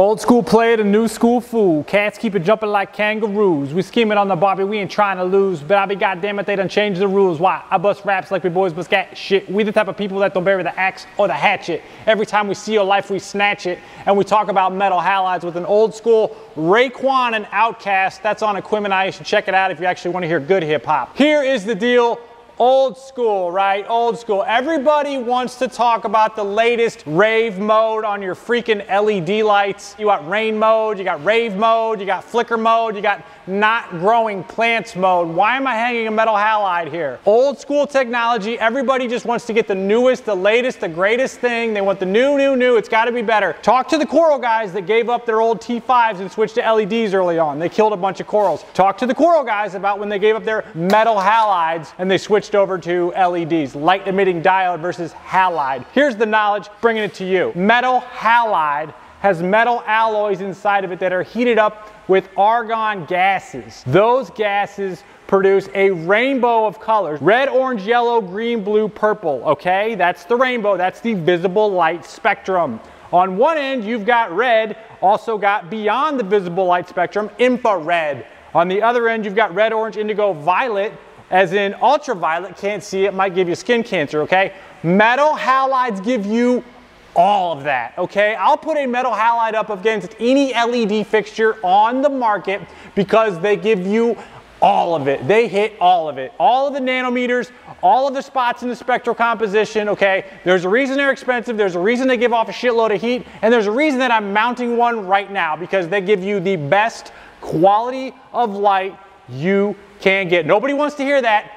Old school player the new school fool. Cats keep it jumping like kangaroos. We scheming on the Barbie, we ain't trying to lose. But I be goddamn it, they done changed the rules. Why? I bust raps like we boys bust cat shit. We the type of people that don't bury the axe or the hatchet. Every time we see your life, we snatch it. And we talk about metal halides with an old school Raekwon and Outkast. That's on Equipment You should check it out if you actually want to hear good hip hop. Here is the deal. Old school, right? Old school. Everybody wants to talk about the latest rave mode on your freaking LED lights. You got rain mode, you got rave mode, you got flicker mode, you got not growing plants mode. Why am I hanging a metal halide here? Old school technology. Everybody just wants to get the newest, the latest, the greatest thing. They want the new, new, new. It's got to be better. Talk to the coral guys that gave up their old T5s and switched to LEDs early on. They killed a bunch of corals. Talk to the coral guys about when they gave up their metal halides and they switched switched over to LEDs, light emitting diode versus halide. Here's the knowledge, bringing it to you. Metal halide has metal alloys inside of it that are heated up with argon gases. Those gases produce a rainbow of colors red, orange, yellow, green, blue, purple. Okay, that's the rainbow, that's the visible light spectrum. On one end, you've got red, also got beyond the visible light spectrum, infrared. On the other end, you've got red, orange, indigo, violet, as in ultraviolet, can't see it, might give you skin cancer, okay? Metal halides give you all of that, okay? I'll put a metal halide up against any LED fixture on the market because they give you all of it. They hit all of it. All of the nanometers, all of the spots in the spectral composition, okay? There's a reason they're expensive, there's a reason they give off a shitload of heat, and there's a reason that I'm mounting one right now because they give you the best quality of light you can get. Nobody wants to hear that.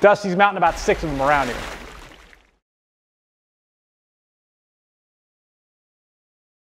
Dusty's mounting about six of them around here.